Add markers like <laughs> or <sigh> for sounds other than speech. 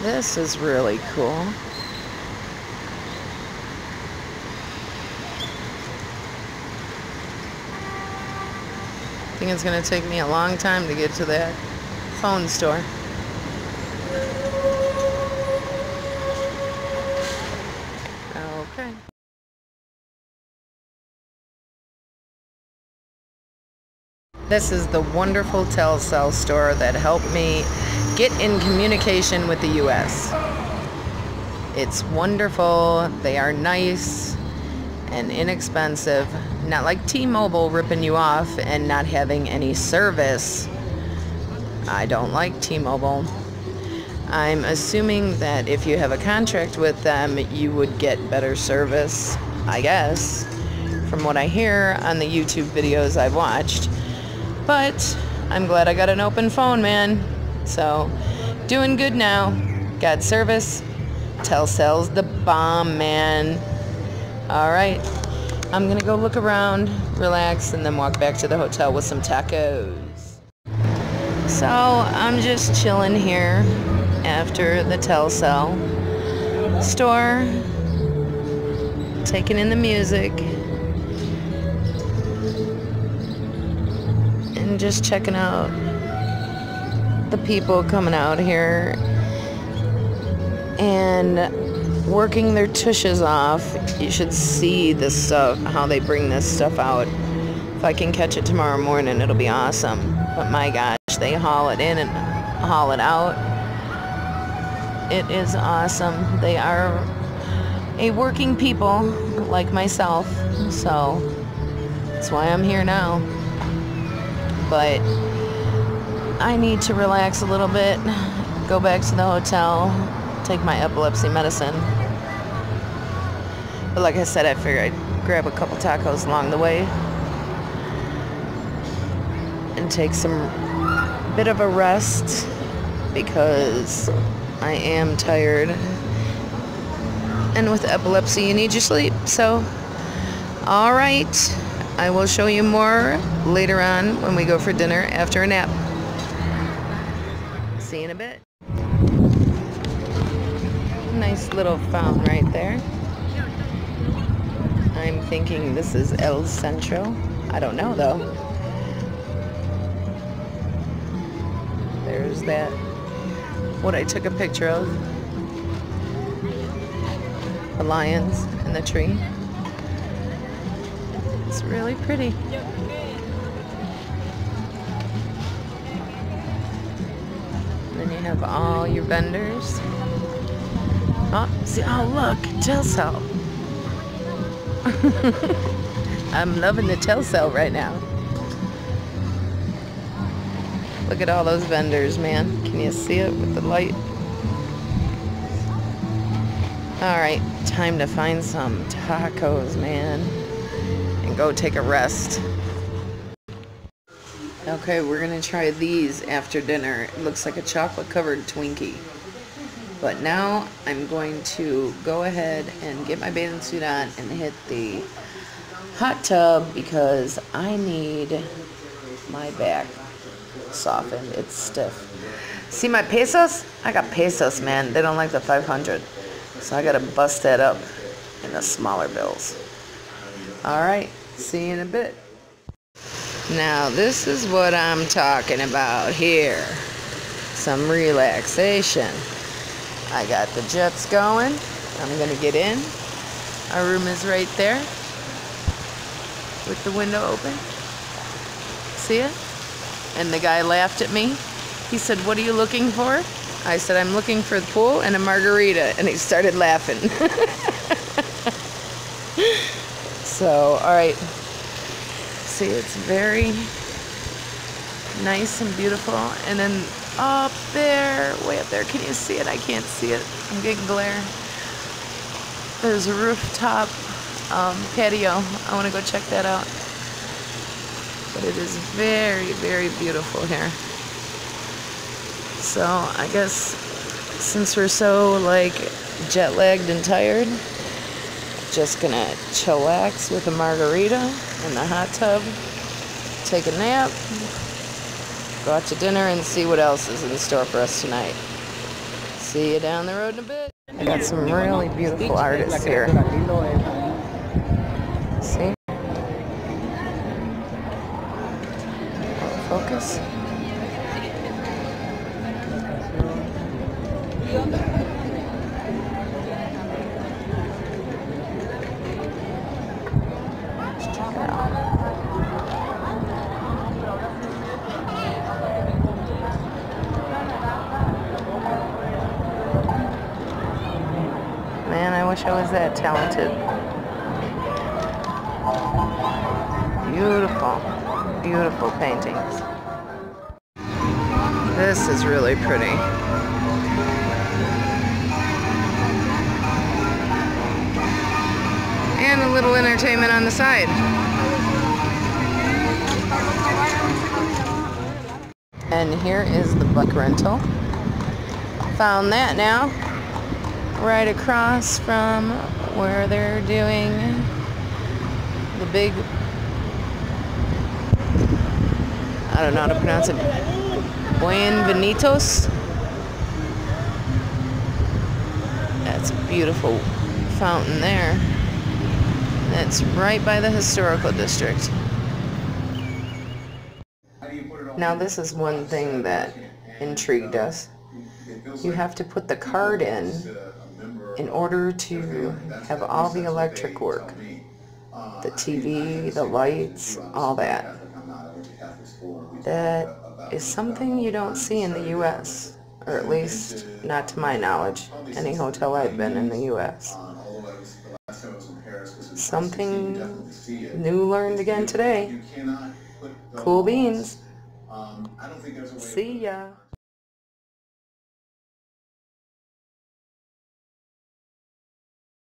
This is really cool. I think it's going to take me a long time to get to that phone store. Okay. This is the wonderful Telcel store that helped me get in communication with the US. It's wonderful, they are nice and inexpensive, not like T-Mobile ripping you off and not having any service. I don't like T-Mobile. I'm assuming that if you have a contract with them, you would get better service, I guess, from what I hear on the YouTube videos I've watched. But I'm glad I got an open phone, man. So, doing good now. Got service. Telcel's the bomb, man. All right. I'm going to go look around, relax, and then walk back to the hotel with some tacos. So, I'm just chilling here after the Telcel store, taking in the music, and just checking out the people coming out here and working their tushes off. You should see this stuff, how they bring this stuff out. If I can catch it tomorrow morning, it'll be awesome. But my gosh, they haul it in and haul it out. It is awesome. They are a working people like myself, so that's why I'm here now. But I need to relax a little bit, go back to the hotel, take my epilepsy medicine. But like I said, I figured I'd grab a couple tacos along the way and take some bit of a rest because I am tired. And with epilepsy, you need your sleep. So, all right. I will show you more later on when we go for dinner after a nap. See you in a bit. Nice little fountain right there. I'm thinking this is El Centro. I don't know though. There's that, what I took a picture of. The lions and the tree. It's really pretty. Then you have all your vendors. Oh, see, oh look, Telcel. <laughs> I'm loving the Telcel right now. Look at all those vendors, man. Can you see it with the light? Alright, time to find some tacos, man. Go take a rest. Okay, we're gonna try these after dinner. It looks like a chocolate covered Twinkie. But now I'm going to go ahead and get my bathing suit on and hit the hot tub because I need my back softened. It's stiff. See my pesos? I got pesos, man. They don't like the 500. So I gotta bust that up in the smaller bills. All right, see you in a bit. Now this is what I'm talking about here. Some relaxation. I got the jets going. I'm gonna get in. Our room is right there with the window open. See it? And the guy laughed at me. He said, what are you looking for? I said, I'm looking for the pool and a margarita. And he started laughing. <laughs> so, all right. See, it's very nice and beautiful. And then up there, way up there, can you see it? I can't see it. I'm getting glare. There's a rooftop um, patio. I want to go check that out. But it is very, very beautiful here. So I guess since we're so like jet lagged and tired, just gonna chillax with a margarita in the hot tub, take a nap, go out to dinner and see what else is in store for us tonight. See you down the road in a bit. I got some really beautiful artists here. See? Focus. Man, I wish I was that talented. Beautiful, beautiful paintings. This is really pretty. And a little entertainment on the side. And here is the bike rental. Found that now. Right across from where they're doing the big, I don't know how to pronounce it, Buen Venitos. That's a beautiful fountain there. That's right by the historical district. Now this is one thing that intrigued us. You have to put the card in in order to have all the electric work. The TV, the lights, all that. That is something you don't see in the U.S., or at least not to my knowledge, any hotel I've been in the U.S. Something new learned again today. Cool beans. See ya.